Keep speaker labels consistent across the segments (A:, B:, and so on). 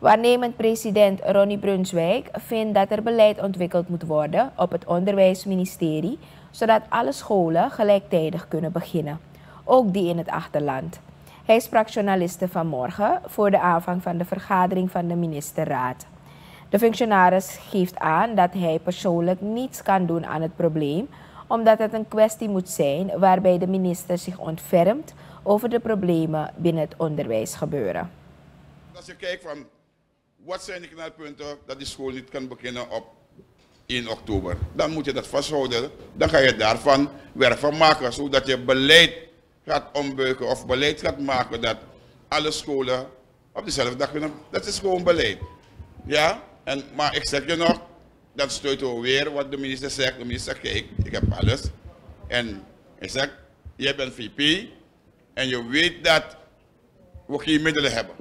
A: Waarnemend president Ronnie Brunswijk vindt dat er beleid ontwikkeld moet worden op het onderwijsministerie, zodat alle scholen gelijktijdig kunnen beginnen, ook die in het achterland. Hij sprak journalisten vanmorgen voor de aanvang van de vergadering van de ministerraad. De functionaris geeft aan dat hij persoonlijk niets kan doen aan het probleem, omdat het een kwestie moet zijn waarbij de minister zich ontfermt over de problemen binnen het onderwijs gebeuren.
B: Als je kijkt van wat zijn de knelpunten dat die school niet kan beginnen op 1 oktober, dan moet je dat vasthouden. Dan ga je daarvan werk van maken, zodat je beleid gaat ombuigen of beleid gaat maken dat alle scholen op dezelfde dag kunnen. Dat is gewoon beleid. Ja, en, maar ik zeg je nog, dan stuiten we weer wat de minister zegt. De minister zegt, kijk, ik heb alles. En hij zegt, jij bent VP en je weet dat we geen middelen hebben.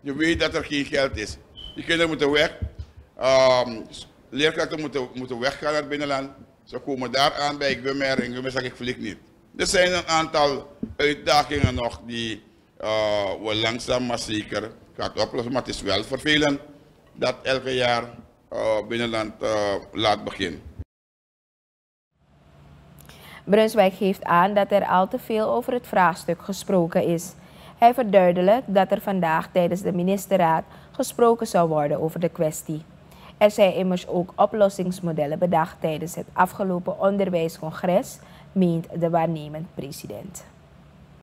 B: Je weet dat er geen geld is. Die kinderen moeten weg. Um, leerkrachten moeten, moeten weggaan naar het binnenland. Ze komen daar aan bij Gummer en Gummer zegt ik vlieg niet. Er zijn een aantal uitdagingen nog die uh, we langzaam maar zeker gaat oplossen. Maar het is wel vervelend dat elke jaar uh, binnenland uh, laat beginnen.
A: Brunswijk geeft aan dat er al te veel over het vraagstuk gesproken is. Hij verduidelijkt dat er vandaag tijdens de ministerraad gesproken zou worden over de kwestie. Er zijn immers ook oplossingsmodellen bedacht tijdens het afgelopen onderwijscongres, meent de waarnemend president.